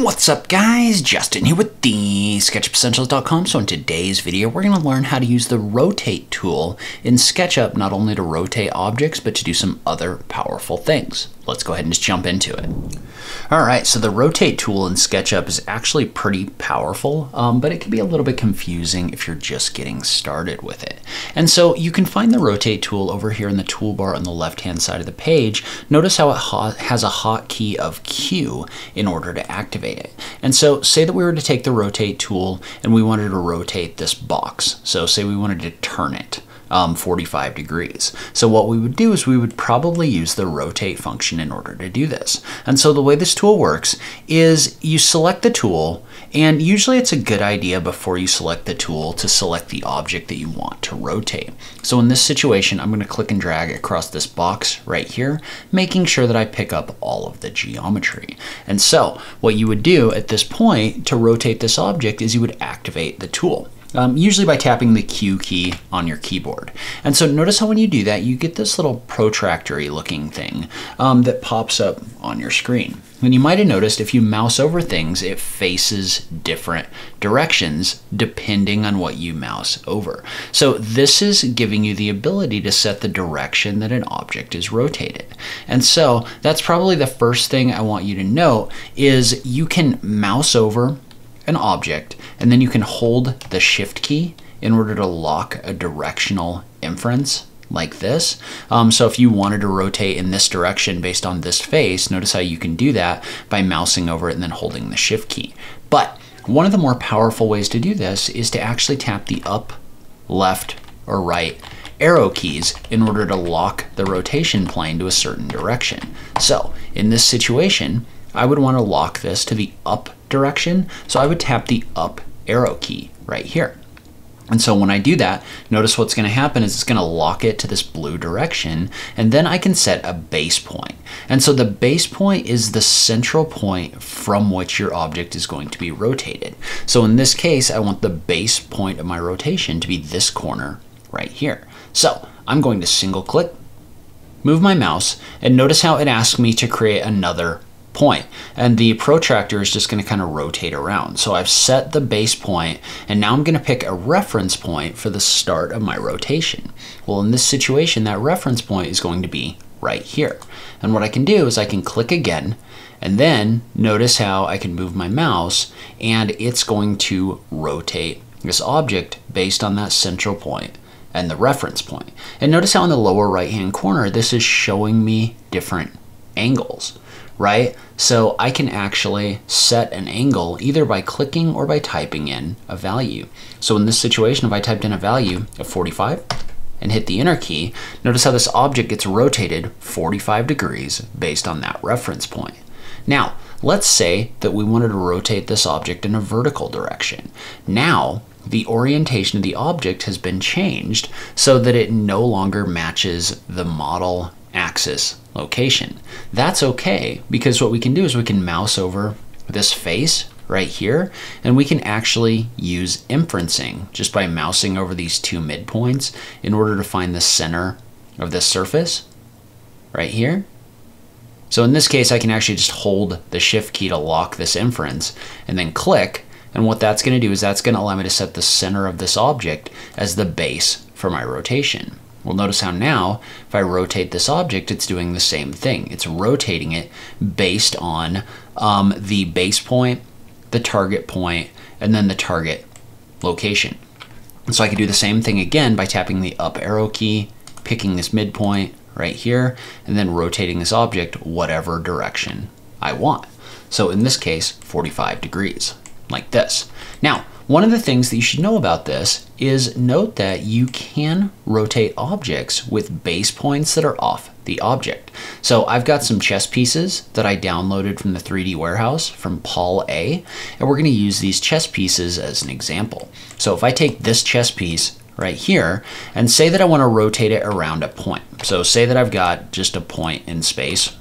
What's up guys? Justin here with the SketchUpEssentials.com. So in today's video, we're going to learn how to use the rotate tool in SketchUp, not only to rotate objects, but to do some other powerful things. Let's go ahead and just jump into it. All right, so the rotate tool in SketchUp is actually pretty powerful, um, but it can be a little bit confusing if you're just getting started with it. And so you can find the rotate tool over here in the toolbar on the left-hand side of the page. Notice how it has a hotkey of Q in order to activate it. And so say that we were to take the rotate tool and we wanted to rotate this box. So say we wanted to turn it um, 45 degrees. So what we would do is we would probably use the rotate function in order to do this. And so the way this tool works is you select the tool and usually it's a good idea before you select the tool to select the object that you want to rotate. So in this situation, I'm going to click and drag across this box right here, making sure that I pick up all of the geometry. And so what you would do at this point to rotate this object is you would activate the tool um, usually by tapping the Q key on your keyboard. And so notice how when you do that, you get this little protractory looking thing um, that pops up on your screen. And you might have noticed if you mouse over things, it faces different directions depending on what you mouse over. So this is giving you the ability to set the direction that an object is rotated. And so that's probably the first thing I want you to note is you can mouse over an object, and then you can hold the shift key in order to lock a directional inference like this. Um, so if you wanted to rotate in this direction based on this face, notice how you can do that by mousing over it and then holding the shift key. But one of the more powerful ways to do this is to actually tap the up, left, or right arrow keys in order to lock the rotation plane to a certain direction. So in this situation, I would want to lock this to the up direction. So I would tap the up arrow key right here. And so when I do that, notice what's gonna happen is it's gonna lock it to this blue direction, and then I can set a base point. And so the base point is the central point from which your object is going to be rotated. So in this case, I want the base point of my rotation to be this corner right here. So I'm going to single click, move my mouse, and notice how it asks me to create another point. And the protractor is just going to kind of rotate around. So I've set the base point, and now I'm going to pick a reference point for the start of my rotation. Well, in this situation, that reference point is going to be right here. And what I can do is I can click again, and then notice how I can move my mouse, and it's going to rotate this object based on that central point and the reference point. And notice how in the lower right hand corner, this is showing me different angles right? So I can actually set an angle either by clicking or by typing in a value. So in this situation, if I typed in a value of 45 and hit the enter key, notice how this object gets rotated 45 degrees based on that reference point. Now, let's say that we wanted to rotate this object in a vertical direction. Now, the orientation of the object has been changed so that it no longer matches the model axis location. That's okay because what we can do is we can mouse over this face right here and we can actually use inferencing just by mousing over these two midpoints in order to find the center of this surface right here. So in this case, I can actually just hold the shift key to lock this inference and then click. And what that's gonna do is that's gonna allow me to set the center of this object as the base for my rotation. Well, notice how now, if I rotate this object, it's doing the same thing. It's rotating it based on um, the base point, the target point, and then the target location. And so I can do the same thing again by tapping the up arrow key, picking this midpoint right here, and then rotating this object whatever direction I want. So in this case, 45 degrees, like this. Now, one of the things that you should know about this is note that you can rotate objects with base points that are off the object. So I've got some chess pieces that I downloaded from the 3D warehouse from Paul A, and we're gonna use these chess pieces as an example. So if I take this chess piece right here and say that I wanna rotate it around a point. So say that I've got just a point in space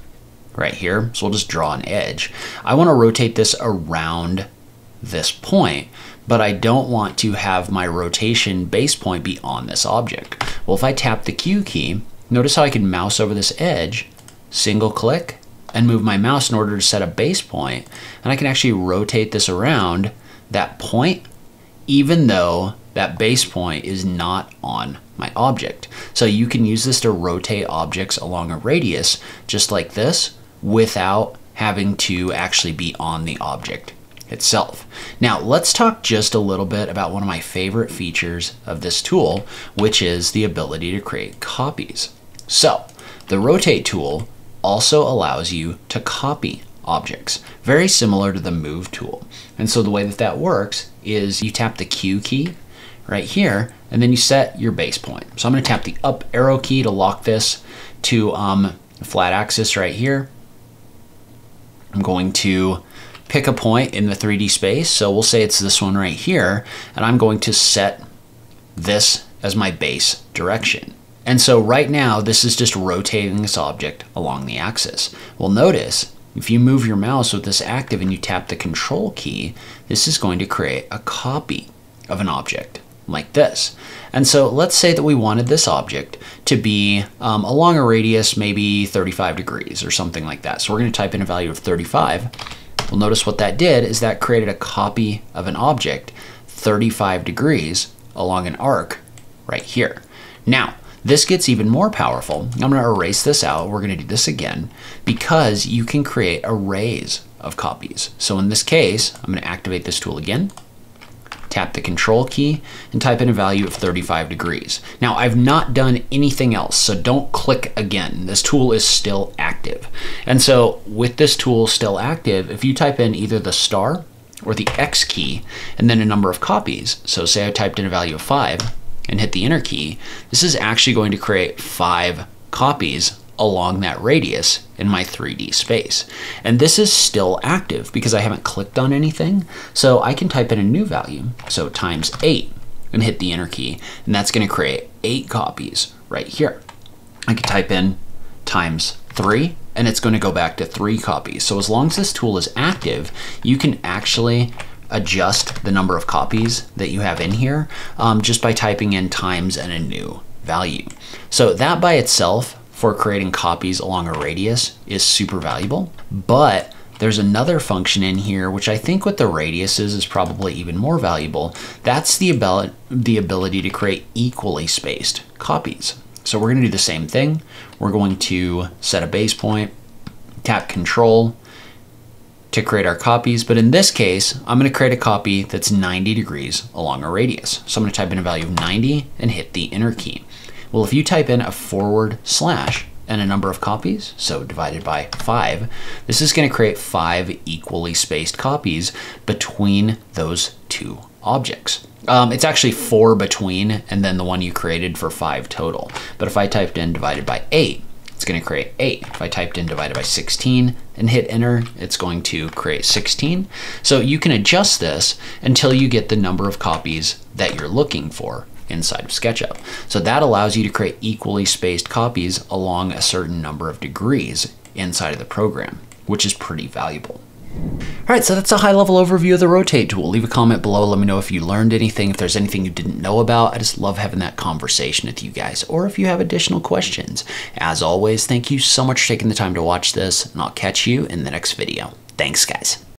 right here. So we'll just draw an edge. I wanna rotate this around this point but I don't want to have my rotation base point be on this object. Well, if I tap the Q key, notice how I can mouse over this edge, single click, and move my mouse in order to set a base point, and I can actually rotate this around that point, even though that base point is not on my object. So you can use this to rotate objects along a radius just like this without having to actually be on the object itself. Now let's talk just a little bit about one of my favorite features of this tool, which is the ability to create copies. So the rotate tool also allows you to copy objects, very similar to the move tool. And so the way that that works is you tap the Q key right here, and then you set your base point. So I'm gonna tap the up arrow key to lock this to um, flat axis right here. I'm going to pick a point in the 3D space. So we'll say it's this one right here, and I'm going to set this as my base direction. And so right now, this is just rotating this object along the axis. Well, notice if you move your mouse with this active and you tap the control key, this is going to create a copy of an object like this. And so let's say that we wanted this object to be um, along a radius maybe 35 degrees or something like that. So we're going to type in a value of 35. Well, notice what that did is that created a copy of an object 35 degrees along an arc right here. Now, this gets even more powerful. I'm going to erase this out. We're going to do this again because you can create arrays of copies. So in this case, I'm going to activate this tool again tap the control key, and type in a value of 35 degrees. Now I've not done anything else, so don't click again. This tool is still active. And so with this tool still active, if you type in either the star or the X key, and then a number of copies, so say I typed in a value of five and hit the enter key, this is actually going to create five copies along that radius in my 3D space. And this is still active because I haven't clicked on anything. So I can type in a new value, so times 8, and hit the enter key, and that's going to create 8 copies right here. I can type in times 3, and it's going to go back to 3 copies. So as long as this tool is active, you can actually adjust the number of copies that you have in here um, just by typing in times and a new value. So that by itself for creating copies along a radius is super valuable. But there's another function in here, which I think with the radiuses is probably even more valuable. That's the, abil the ability to create equally spaced copies. So we're gonna do the same thing. We're going to set a base point, tap control to create our copies. But in this case, I'm gonna create a copy that's 90 degrees along a radius. So I'm gonna type in a value of 90 and hit the enter key. Well, if you type in a forward slash and a number of copies, so divided by five, this is gonna create five equally spaced copies between those two objects. Um, it's actually four between and then the one you created for five total. But if I typed in divided by eight, it's going to create 8. If I typed in divided by 16 and hit enter, it's going to create 16. So you can adjust this until you get the number of copies that you're looking for inside of SketchUp. So that allows you to create equally spaced copies along a certain number of degrees inside of the program, which is pretty valuable. All right, so that's a high level overview of the rotate tool. Leave a comment below. Let me know if you learned anything, if there's anything you didn't know about. I just love having that conversation with you guys, or if you have additional questions. As always, thank you so much for taking the time to watch this, and I'll catch you in the next video. Thanks, guys.